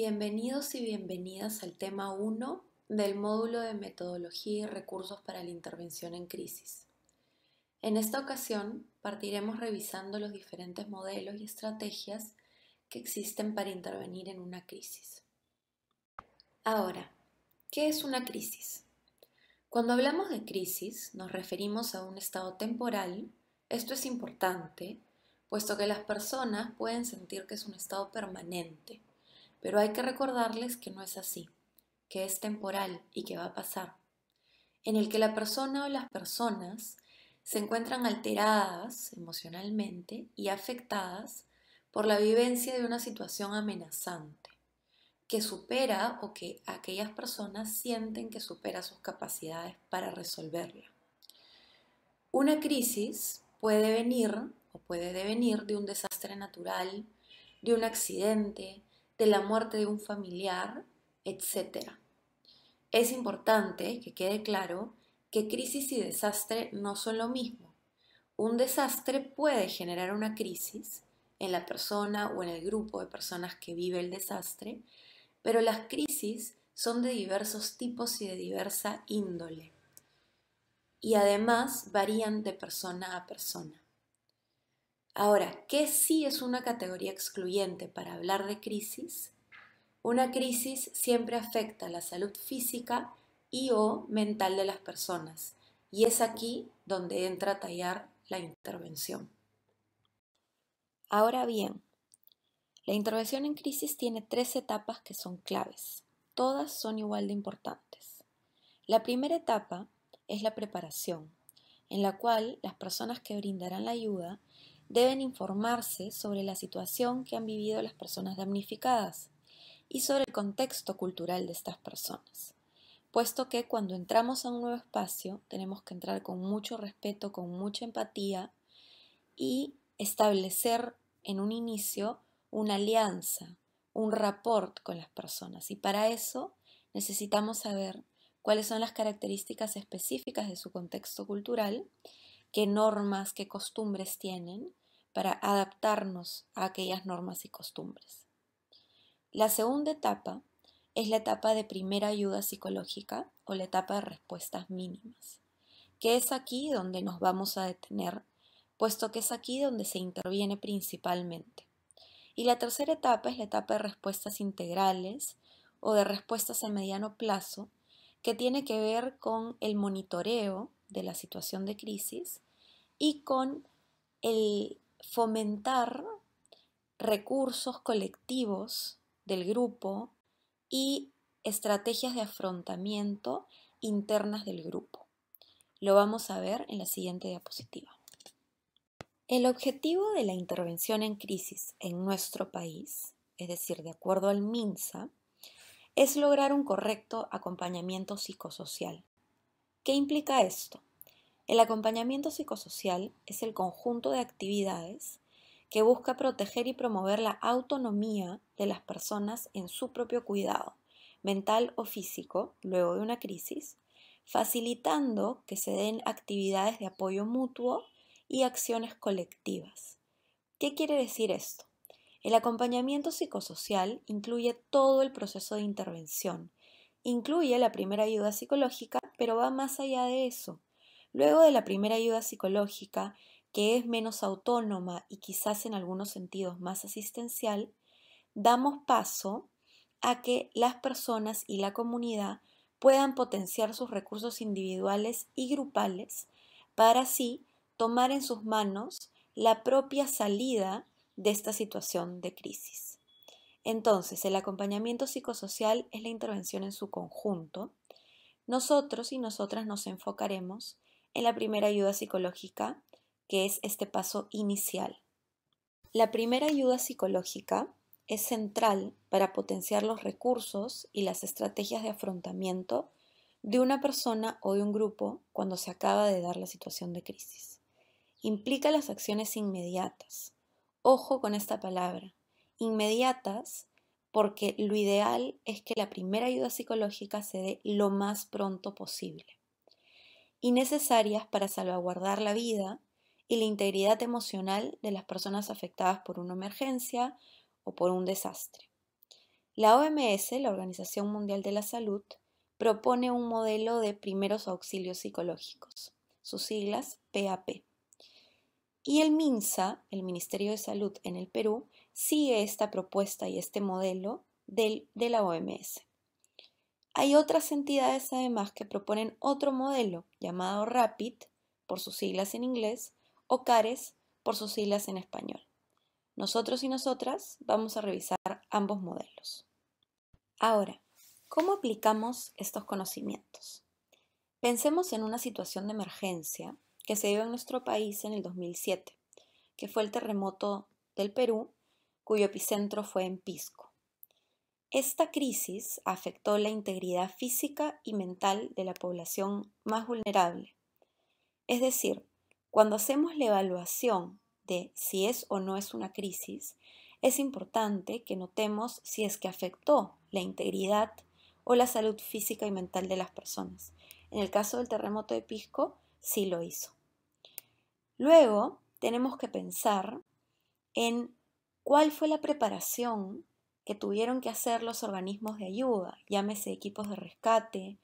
Bienvenidos y bienvenidas al tema 1 del módulo de metodología y recursos para la intervención en crisis. En esta ocasión partiremos revisando los diferentes modelos y estrategias que existen para intervenir en una crisis. Ahora, ¿qué es una crisis? Cuando hablamos de crisis nos referimos a un estado temporal, esto es importante, puesto que las personas pueden sentir que es un estado permanente pero hay que recordarles que no es así, que es temporal y que va a pasar, en el que la persona o las personas se encuentran alteradas emocionalmente y afectadas por la vivencia de una situación amenazante, que supera o que aquellas personas sienten que supera sus capacidades para resolverla. Una crisis puede venir o puede devenir de un desastre natural, de un accidente, de la muerte de un familiar, etc. Es importante que quede claro que crisis y desastre no son lo mismo. Un desastre puede generar una crisis en la persona o en el grupo de personas que vive el desastre, pero las crisis son de diversos tipos y de diversa índole. Y además varían de persona a persona. Ahora, ¿qué sí es una categoría excluyente para hablar de crisis? Una crisis siempre afecta la salud física y o mental de las personas, y es aquí donde entra a tallar la intervención. Ahora bien, la intervención en crisis tiene tres etapas que son claves. Todas son igual de importantes. La primera etapa es la preparación, en la cual las personas que brindarán la ayuda deben informarse sobre la situación que han vivido las personas damnificadas y sobre el contexto cultural de estas personas, puesto que cuando entramos a un nuevo espacio tenemos que entrar con mucho respeto, con mucha empatía y establecer en un inicio una alianza, un rapport con las personas. Y para eso necesitamos saber cuáles son las características específicas de su contexto cultural, qué normas, qué costumbres tienen para adaptarnos a aquellas normas y costumbres. La segunda etapa es la etapa de primera ayuda psicológica o la etapa de respuestas mínimas, que es aquí donde nos vamos a detener, puesto que es aquí donde se interviene principalmente. Y la tercera etapa es la etapa de respuestas integrales o de respuestas a mediano plazo, que tiene que ver con el monitoreo de la situación de crisis y con el fomentar recursos colectivos del grupo y estrategias de afrontamiento internas del grupo. Lo vamos a ver en la siguiente diapositiva. El objetivo de la intervención en crisis en nuestro país, es decir, de acuerdo al MINSA, es lograr un correcto acompañamiento psicosocial. ¿Qué implica esto? El acompañamiento psicosocial es el conjunto de actividades que busca proteger y promover la autonomía de las personas en su propio cuidado, mental o físico, luego de una crisis, facilitando que se den actividades de apoyo mutuo y acciones colectivas. ¿Qué quiere decir esto? El acompañamiento psicosocial incluye todo el proceso de intervención, incluye la primera ayuda psicológica, pero va más allá de eso Luego de la primera ayuda psicológica, que es menos autónoma y quizás en algunos sentidos más asistencial, damos paso a que las personas y la comunidad puedan potenciar sus recursos individuales y grupales para así tomar en sus manos la propia salida de esta situación de crisis. Entonces, el acompañamiento psicosocial es la intervención en su conjunto. Nosotros y nosotras nos enfocaremos en la primera ayuda psicológica, que es este paso inicial. La primera ayuda psicológica es central para potenciar los recursos y las estrategias de afrontamiento de una persona o de un grupo cuando se acaba de dar la situación de crisis. Implica las acciones inmediatas. Ojo con esta palabra, inmediatas, porque lo ideal es que la primera ayuda psicológica se dé lo más pronto posible y necesarias para salvaguardar la vida y la integridad emocional de las personas afectadas por una emergencia o por un desastre. La OMS, la Organización Mundial de la Salud, propone un modelo de primeros auxilios psicológicos, sus siglas PAP. Y el MINSA, el Ministerio de Salud en el Perú, sigue esta propuesta y este modelo de la OMS. Hay otras entidades además que proponen otro modelo llamado RAPID, por sus siglas en inglés, o CARES, por sus siglas en español. Nosotros y nosotras vamos a revisar ambos modelos. Ahora, ¿cómo aplicamos estos conocimientos? Pensemos en una situación de emergencia que se dio en nuestro país en el 2007, que fue el terremoto del Perú, cuyo epicentro fue en Pisco. Esta crisis afectó la integridad física y mental de la población más vulnerable. Es decir, cuando hacemos la evaluación de si es o no es una crisis, es importante que notemos si es que afectó la integridad o la salud física y mental de las personas. En el caso del terremoto de Pisco, sí lo hizo. Luego, tenemos que pensar en cuál fue la preparación que tuvieron que hacer los organismos de ayuda, llámese equipos de rescate,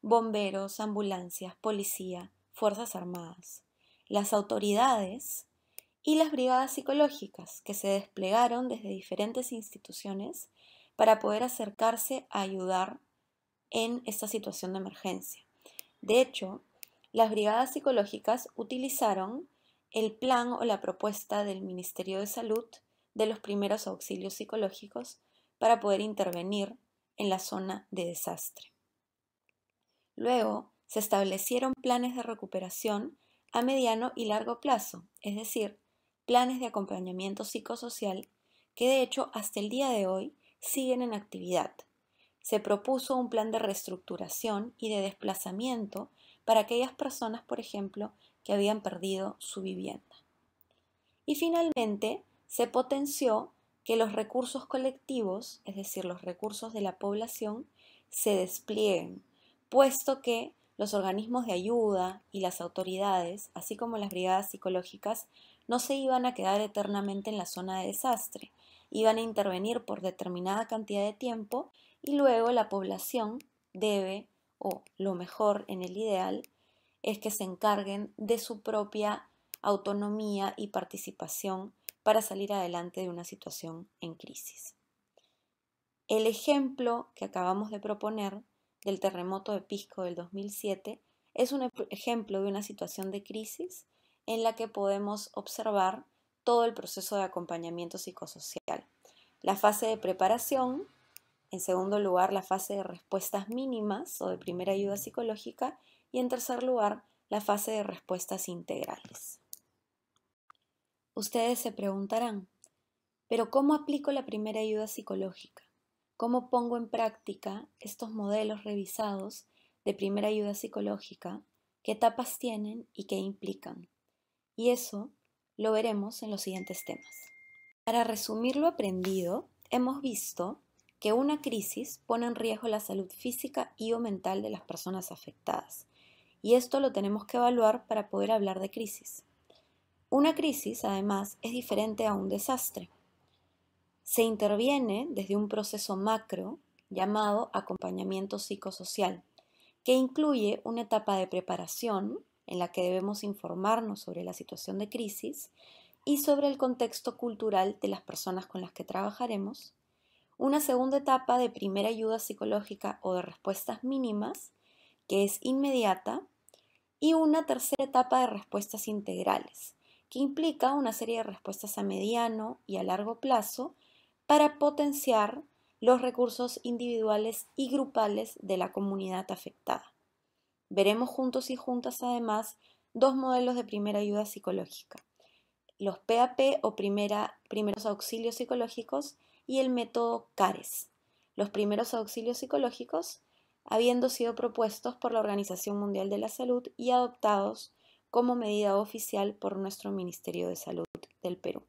bomberos, ambulancias, policía, Fuerzas Armadas, las autoridades y las brigadas psicológicas que se desplegaron desde diferentes instituciones para poder acercarse a ayudar en esta situación de emergencia. De hecho, las brigadas psicológicas utilizaron el plan o la propuesta del Ministerio de Salud de los primeros auxilios psicológicos para poder intervenir en la zona de desastre. Luego, se establecieron planes de recuperación a mediano y largo plazo, es decir, planes de acompañamiento psicosocial que de hecho hasta el día de hoy siguen en actividad. Se propuso un plan de reestructuración y de desplazamiento para aquellas personas, por ejemplo, que habían perdido su vivienda. Y finalmente, se potenció que los recursos colectivos, es decir, los recursos de la población, se desplieguen, puesto que los organismos de ayuda y las autoridades, así como las brigadas psicológicas, no se iban a quedar eternamente en la zona de desastre, iban a intervenir por determinada cantidad de tiempo y luego la población debe, o lo mejor en el ideal, es que se encarguen de su propia autonomía y participación para salir adelante de una situación en crisis. El ejemplo que acabamos de proponer del terremoto de Pisco del 2007 es un ejemplo de una situación de crisis en la que podemos observar todo el proceso de acompañamiento psicosocial. La fase de preparación, en segundo lugar la fase de respuestas mínimas o de primera ayuda psicológica y en tercer lugar la fase de respuestas integrales. Ustedes se preguntarán, ¿pero cómo aplico la primera ayuda psicológica? ¿Cómo pongo en práctica estos modelos revisados de primera ayuda psicológica? ¿Qué etapas tienen y qué implican? Y eso lo veremos en los siguientes temas. Para resumir lo aprendido, hemos visto que una crisis pone en riesgo la salud física y o mental de las personas afectadas. Y esto lo tenemos que evaluar para poder hablar de crisis. Una crisis, además, es diferente a un desastre. Se interviene desde un proceso macro llamado acompañamiento psicosocial, que incluye una etapa de preparación en la que debemos informarnos sobre la situación de crisis y sobre el contexto cultural de las personas con las que trabajaremos, una segunda etapa de primera ayuda psicológica o de respuestas mínimas, que es inmediata, y una tercera etapa de respuestas integrales, que implica una serie de respuestas a mediano y a largo plazo para potenciar los recursos individuales y grupales de la comunidad afectada. Veremos juntos y juntas además dos modelos de primera ayuda psicológica, los PAP o primeros auxilios psicológicos y el método CARES, los primeros auxilios psicológicos habiendo sido propuestos por la Organización Mundial de la Salud y adoptados como medida oficial por nuestro Ministerio de Salud del Perú.